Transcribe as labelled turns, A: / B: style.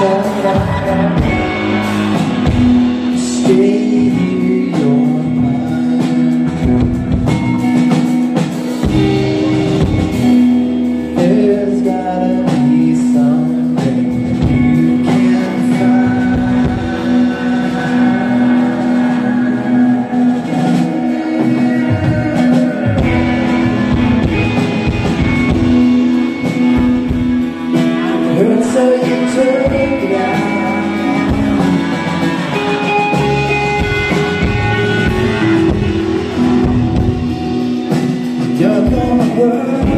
A: You're work